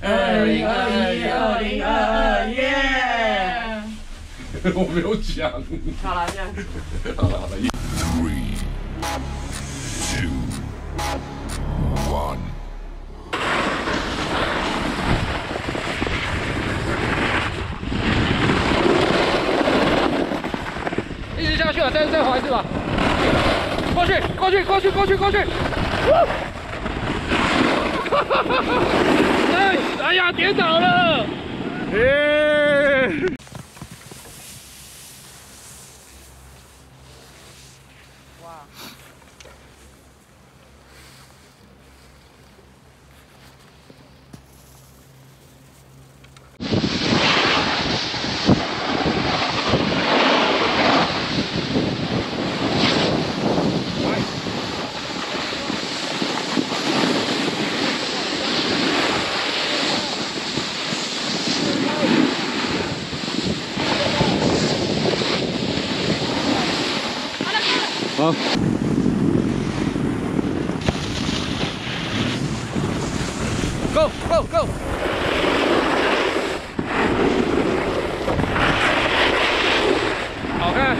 二零二一，二零二二，耶！我没有讲。好了，这样。好了好了。Three, two, one. 一直下去了，再再滑一次吧。过去，过去，过去，过去，过去。哎，哎呀，跌倒了！好。Go go go！好看。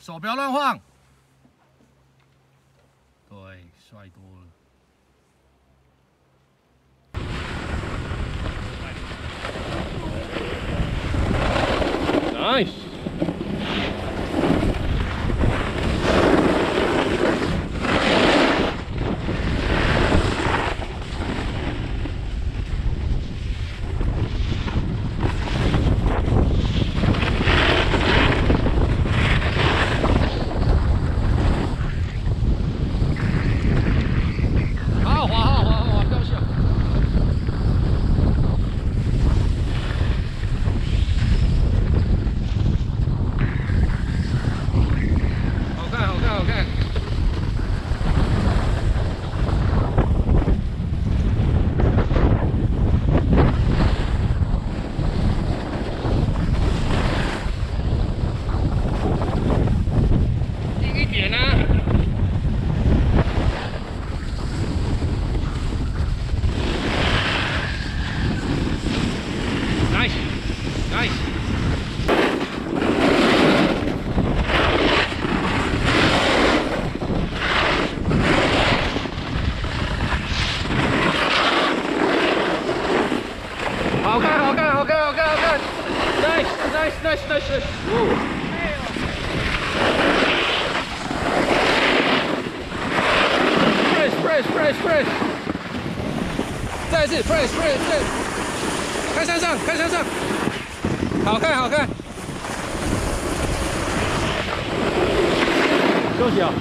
手不要乱晃。对，帅多了。nice, nice, nice. Woo. Press, press, press, press. 再一次 press, press, press. 看山上，看山上。好看，好看。休息啊。